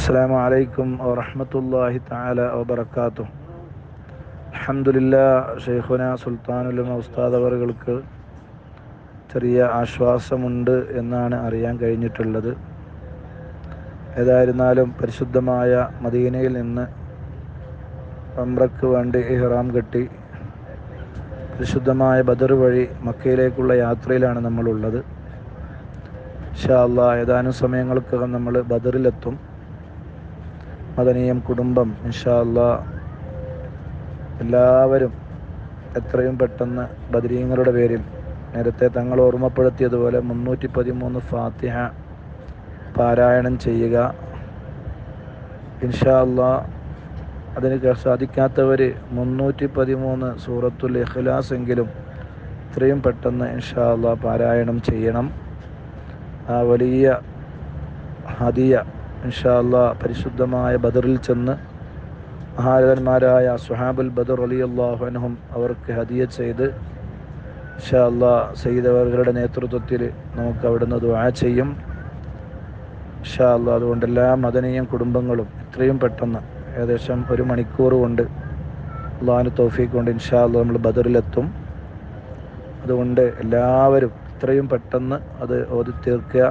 السلام عليكم ورحمة الله تعالى وبركاته الحمد لله ഷെയ്ഖുന സുൽത്താനുലമ ഉസ്താദ് അവറുകൾക്ക് ചെറിയ ആശ്വാസമുണ്ട് എന്നാണ് അറിയാൻ കഴിഞ്ഞിട്ടുള്ളത് ഏതായിരുന്നാലും പരിശുദ്ധമായ മദീനയിൽ നിന്ന് അമ്രക്ക് വേണ്ടി ഇഹ്റാം കെട്ടി പരിശുദ്ധമായ ബദർ വഴി മക്കയിലേക്കുള്ള യാത്രയിലാണ് നമ്മളുള്ളത് ഇൻഷാ അല്ലാ ഏതാനും സമയങ്ങൾക്കകം നമ്മൾ ബദറിലെത്തും മദനീയം കുടുംബം ഇൻഷാ അല്ലാ എല്ലാവരും എത്രയും പെട്ടെന്ന് ബദരീങ്ങളുടെ പേരിൽ നേരത്തെ തങ്ങൾ ഓർമ്മപ്പെടുത്തിയതുപോലെ മുന്നൂറ്റി പതിമൂന്ന് ഫാത്തിഹ പാരായണം ചെയ്യുക. ഇൻഷാ അല്ലാ അതിന് സാധിക്കാത്തവർ മുന്നൂറ്റി പതിമൂന്ന് സൂറത്തുൽ ഇഖ്ലാസ് എങ്കിലും എത്രയും പെട്ടെന്ന് ഇൻഷാ അല്ലാ പാരായണം ചെയ്യണം. ആ വലിയ ഹദിയ ഇൻഷാ അല്ലാ പരിശുദ്ധമായ ബദറിൽ ചെന്ന് മഹാരഥന്മാരായ സുഹാബുൽ ബദർ അലി അള്ളാഹുനഹും അവർക്ക് ഹദിയ ചെയ്ത് ഇൻഷാല്ല സയ്യിദ് നേതൃത്വത്തിൽ നമുക്ക് അവിടുന്ന് ദുആ ചെയ്യും. ഇൻഷാല്ല അതുകൊണ്ട് എല്ലാ മദനീയം കുടുംബങ്ങളും എത്രയും പെട്ടെന്ന് ഏകദേശം ഒരു മണിക്കൂർ കൊണ്ട് അള്ളാഹിന് തൗഫീഖ് കൊണ്ട് ഇൻഷാല്ല നമ്മൾ ബദറിലെത്തും. അതുകൊണ്ട് എല്ലാവരും എത്രയും പെട്ടെന്ന് അത് ഓതി തീർക്കുക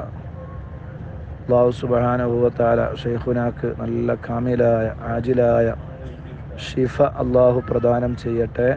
അള്ളാഹു സുബാനുഭവത്താല ഷെയ്ഖുനാക്ക് നല്ല കാമിലായ ആജിലായ ഷിഫ അള്ളാഹു പ്രദാനം ചെയ്യട്ടെ.